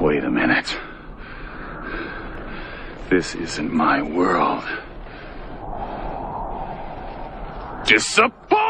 Wait a minute. This isn't my world. Disappoint.